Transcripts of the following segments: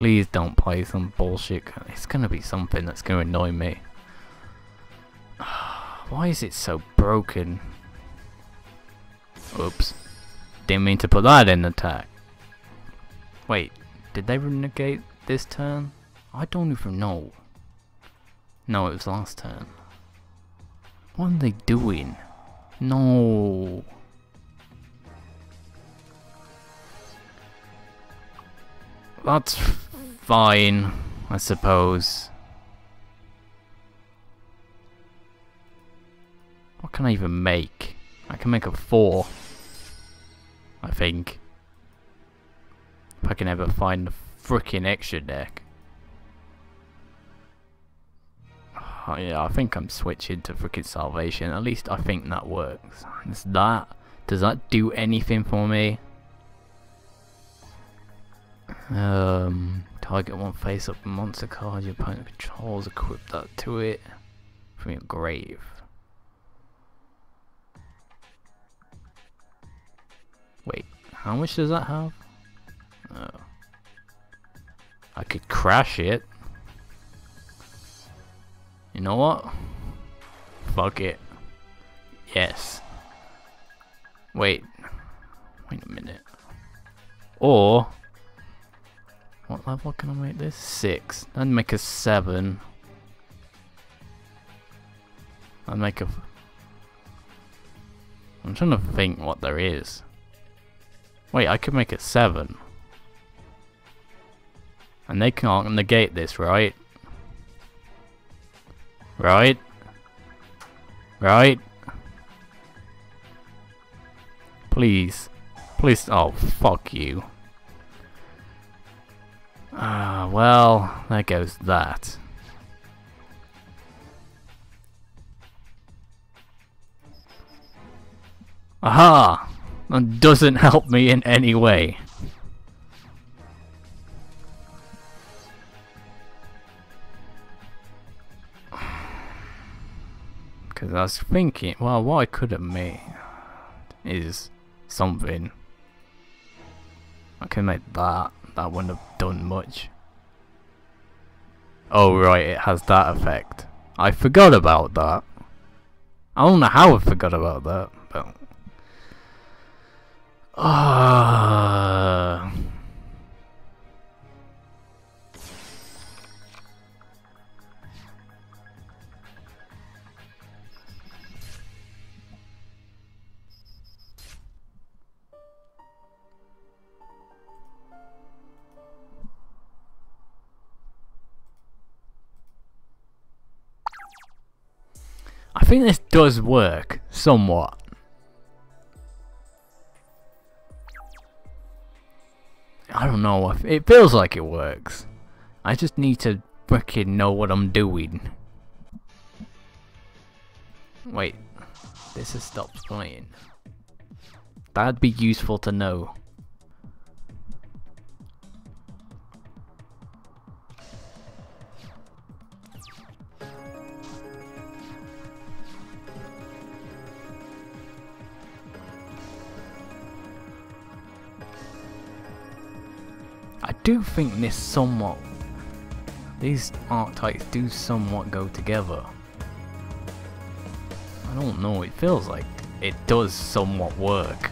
Please don't play some bullshit. It's gonna be something that's gonna annoy me. Why is it so broken? Oops. Didn't mean to put that in attack. Wait, did they renegate this turn? I don't even know. No, it was last turn. What are they doing? No. That's fine, I suppose. What can I even make? I can make a four. I think. If I can ever find the freaking extra deck. Oh, yeah, I think I'm switching to freaking Salvation. At least I think that works. Is that... Does that do anything for me? Um, target one face up monster card your opponent controls, equip that to it from your grave. Wait, how much does that have? Oh. I could crash it. You know what? Fuck it. Yes. Wait. Wait a minute. Or what level can I make this? Six. I'd make a seven. I'd make a. I'm trying to think what there is. Wait, I could make it seven. And they can't negate this, right? Right? Right? Please. Please. Oh, fuck you. Well, there goes that. Aha! That doesn't help me in any way. Because I was thinking, well, what I could have made is something. I can make that. That wouldn't have done much. Oh, right, it has that effect. I forgot about that. I don't know how I forgot about that, but... Uh... think this does work, somewhat. I don't know, it feels like it works. I just need to freaking know what I'm doing. Wait, this has stopped playing. That'd be useful to know. Do think this somewhat, these archetypes do somewhat go together. I don't know, it feels like it does somewhat work.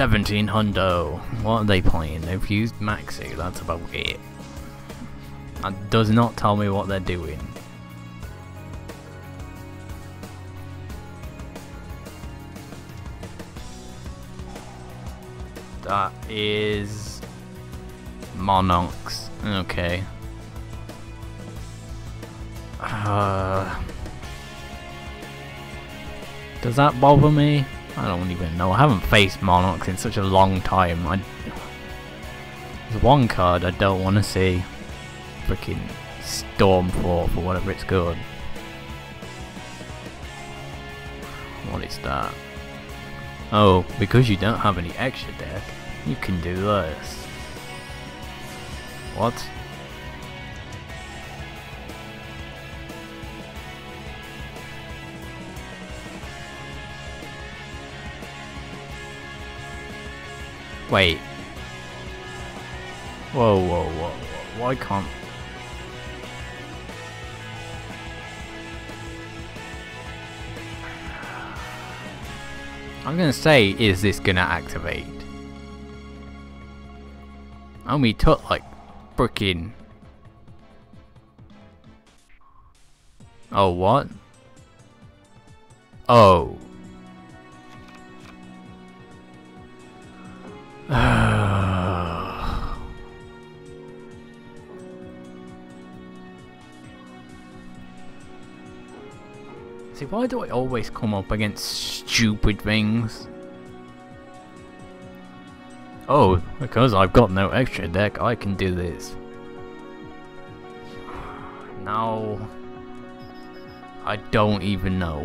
Seventeen hundo. What are they playing? They've used Maxx C. That's about it. That does not tell me what they're doing. That is Monarchs. Okay. Uh, does that bother me? I don't even know. I haven't faced Monarchs in such a long time. I, there's one card I don't want to see. Freaking Stormforth or whatever it's called. What is that? Oh, because you don't have any extra deck. You can do this. What? Wait. Whoa, whoa, whoa, whoa. Why can't... I'm gonna say, is this gonna activate? And we took like freaking. Oh, what? Oh. Why do I always come up against stupid things? Oh, because I've got no extra deck, I can do this. Now... I don't even know.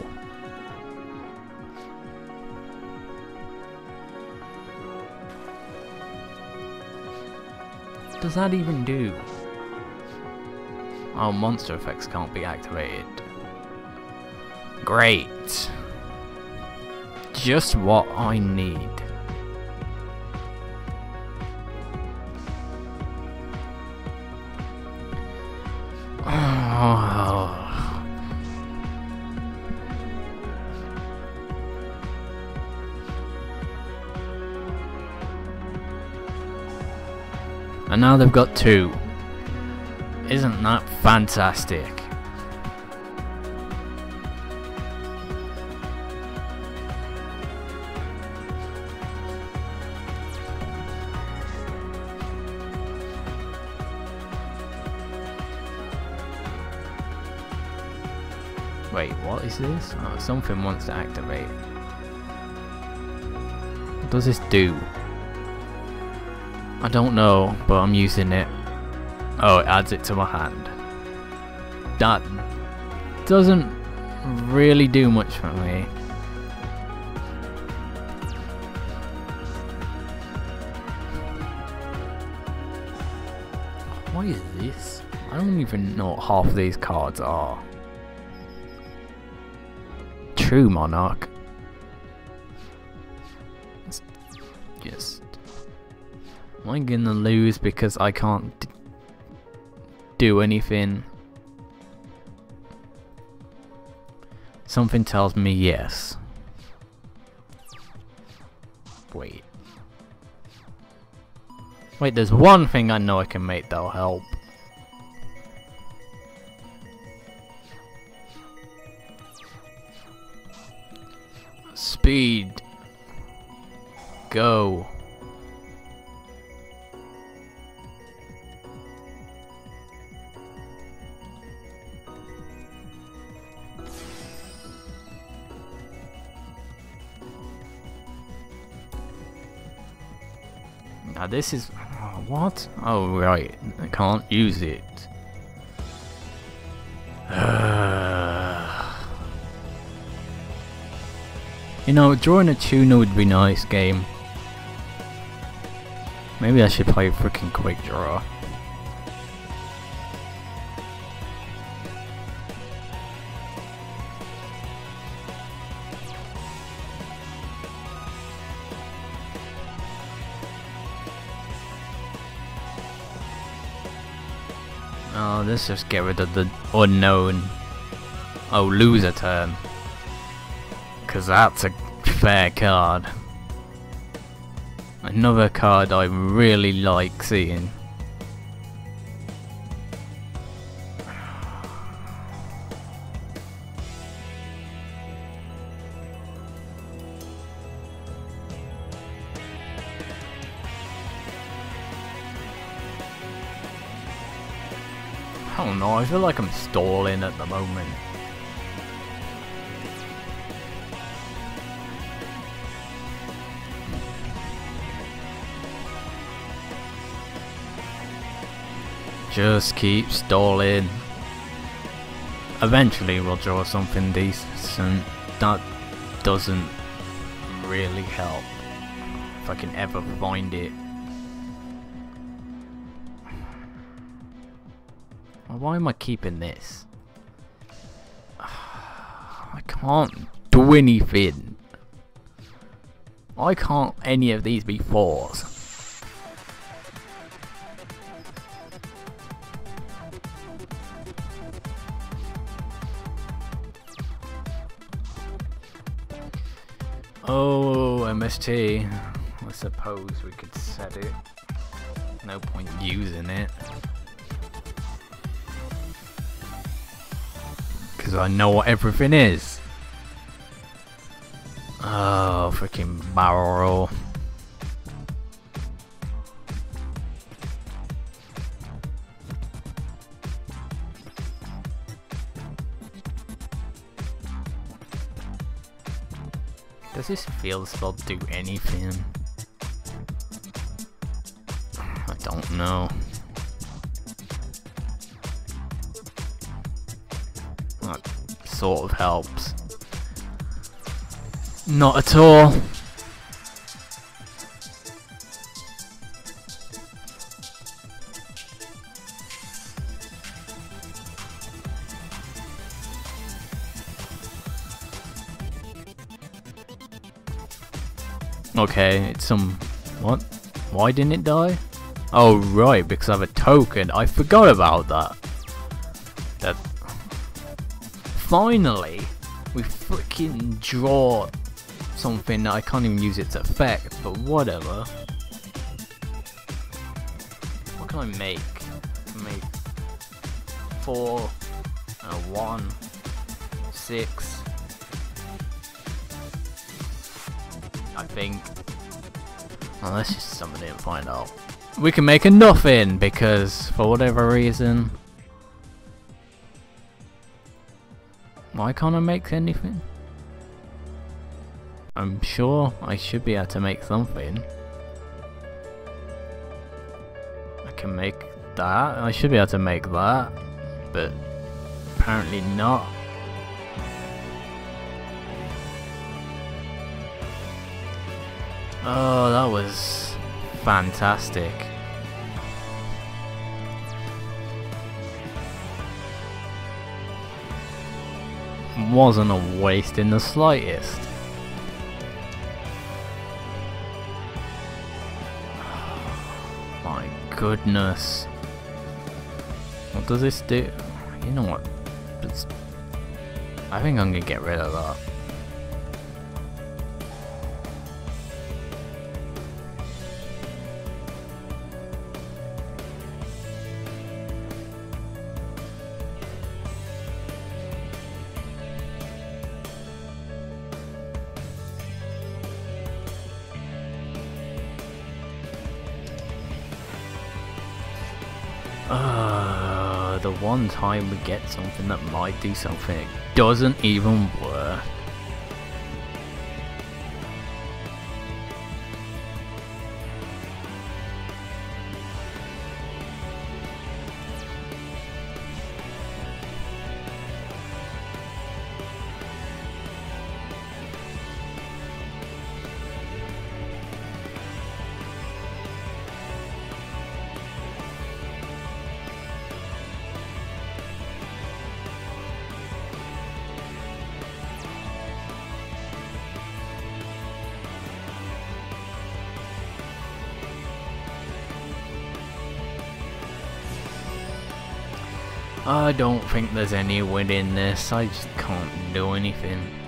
What does that even do? Oh, monster effects can't be activated. Great. Just what I need. And now they've got two. Isn't that fantastic? Wait, what is this? Oh, something wants to activate. What does this do? I don't know, but I'm using it. Oh, it adds it to my hand. That doesn't really do much for me. What is this? I don't even know what half of these cards are. True Monarch. It's just... Am I gonna lose because I can't do anything? Something tells me yes. Wait. Wait, there's one thing I know I can make that'll help. Speed. Go. Now this is... oh, what? Oh right, I can't use it. You know, drawing a tuner would be nice game. Maybe I should play freaking quick draw. Oh, let's just get rid of the unknown. Oh, loser turn. Because that's a fair card. Another card I really like seeing. I don't know, I feel like I'm stalling at the moment. Just keep stalling. Eventually we'll draw something decent. That doesn't really help. if I can ever find it. Why am I keeping this? I can't do anything. Why can't any of these be fours? Oh, MST. I suppose we could set it. No point using it. Because I know what everything is. Oh, freaking barrel. Does this field spell do anything? I don't know. That sort of helps. Not at all. Okay, it's some... What? Why didn't it die? Oh, right, because I have a token. I forgot about that. That... Finally, we freaking draw something that I can't even use its effect, but whatever. What can I make? Make four, uh, one, six, I think. Well, let's just summon it and find out. We can make a nothing because, for whatever reason... Why can't I make anything? I'm sure I should be able to make something. I can make that. I should be able to make that. But apparently not. Oh, that was fantastic. Wasn't a waste in the slightest. My goodness. What does this do? You know what? It's, I think I'm gonna get rid of that. The one time we get something that might do something, it doesn't even work. I don't think there's any win in this, I just can't do anything.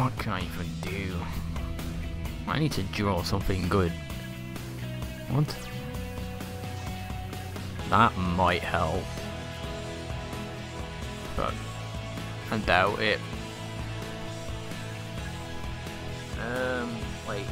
What can I even do? I need to draw something good. What? That might help. But I doubt it. Um, wait.